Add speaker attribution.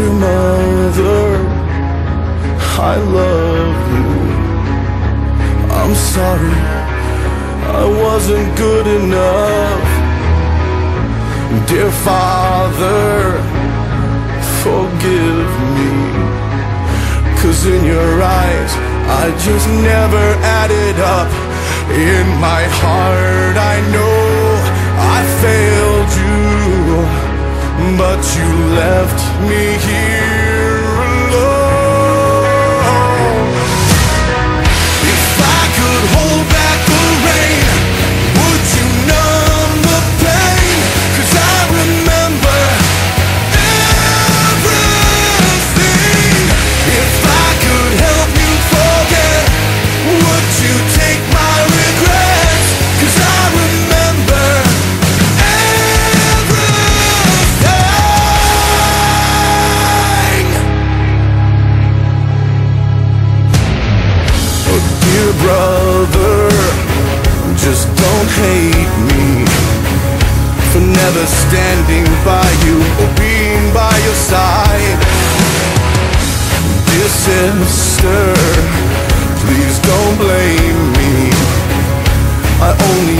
Speaker 1: Dear mother I love you. I'm sorry I wasn't good enough. Dear father Forgive me. Cause in your eyes I just never added up. In my heart I know left me here hate me for never standing by you or being by your side. Dear sister, please don't blame me. I only